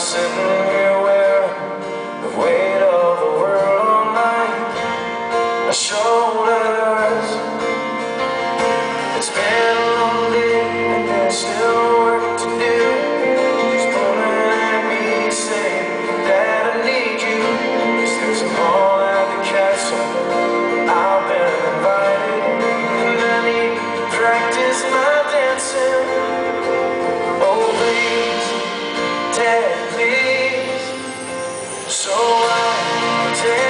Sitting here wearing the weight of the world on my, shoulders. It's been a long day and there's still work to do. She's pulling at me saying that I need you. 'Cause there's a ball at the castle. I've been invited and I need to practice my dancing. Oh please, dance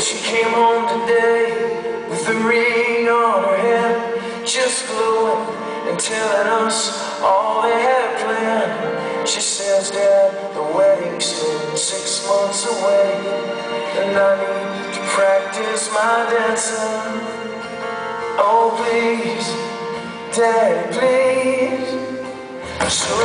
She came home today with a ring on her head, just glowing and telling us all they had planned. She says, Dad, the wedding's still six months away, and I need to practice my dancing. Oh, please, Daddy, please. So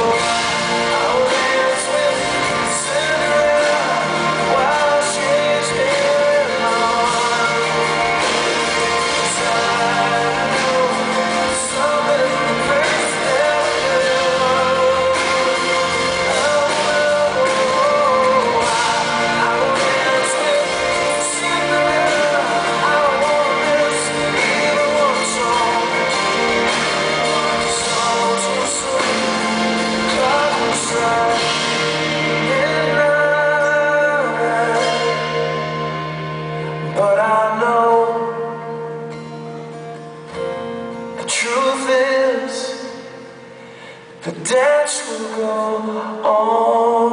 truth is the dance will go on.